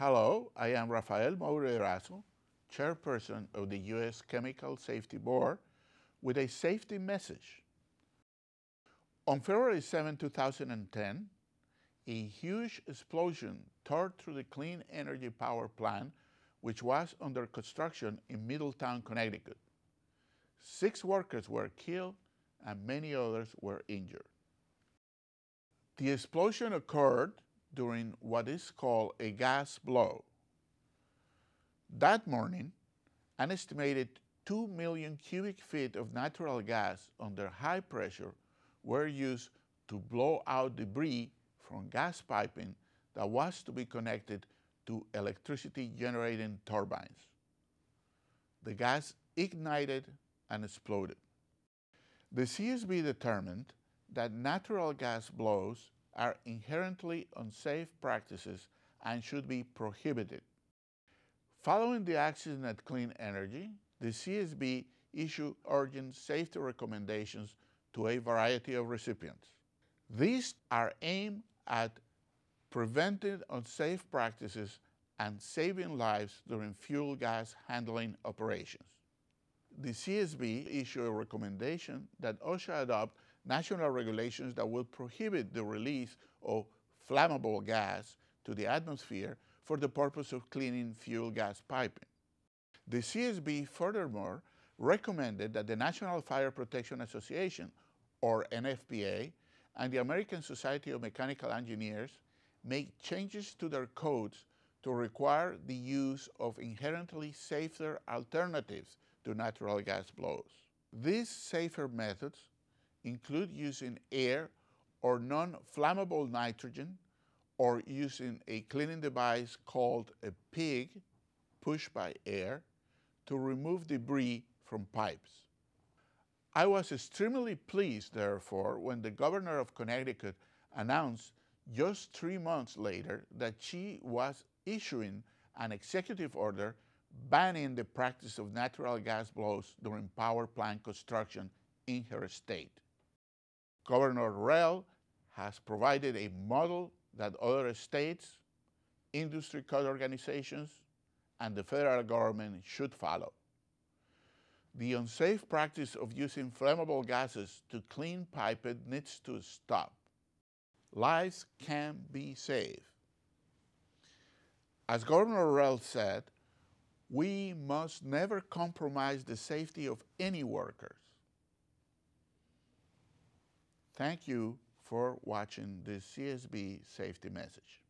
Hello, I am Rafael Moure-Eraso, chairperson of the U.S. Chemical Safety Board, with a safety message. On February 7, 2010, a huge explosion tore through the Kleen Energy power plant, which was under construction in Middletown, Connecticut. Six workers were killed and many others were injured. The explosion occurred during what is called a gas blow. That morning, an estimated 2 million cubic feet of natural gas under high pressure were used to blow out debris from gas piping that was to be connected to electricity generating turbines. The gas ignited and exploded. The CSB determined that natural gas blows are inherently unsafe practices and should be prohibited. Following the accident at Kleen Energy, the CSB issued urgent safety recommendations to a variety of recipients. These are aimed at preventing unsafe practices and saving lives during fuel gas handling operations. The CSB issued a recommendation that OSHA adopt national regulations that will prohibit the release of flammable gas to the atmosphere for the purpose of cleaning fuel gas piping. The CSB furthermore recommended that the National Fire Protection Association, or NFPA, and the American Society of Mechanical Engineers make changes to their codes to require the use of inherently safer alternatives to natural gas blows. These safer methods include using air or non-flammable nitrogen or using a cleaning device called a PIG, pushed by air, to remove debris from pipes. I was extremely pleased, therefore, when the governor of Connecticut announced just three months later that she was issuing an executive order banning the practice of natural gas blows during power plant construction in her state. Governor Rell has provided a model that other states, industry code organizations, and the federal government should follow. The unsafe practice of using flammable gases to clean piping needs to stop. Lives can be saved. As Governor Rell said, we must never compromise the safety of any workers. Thank you for watching this CSB safety message.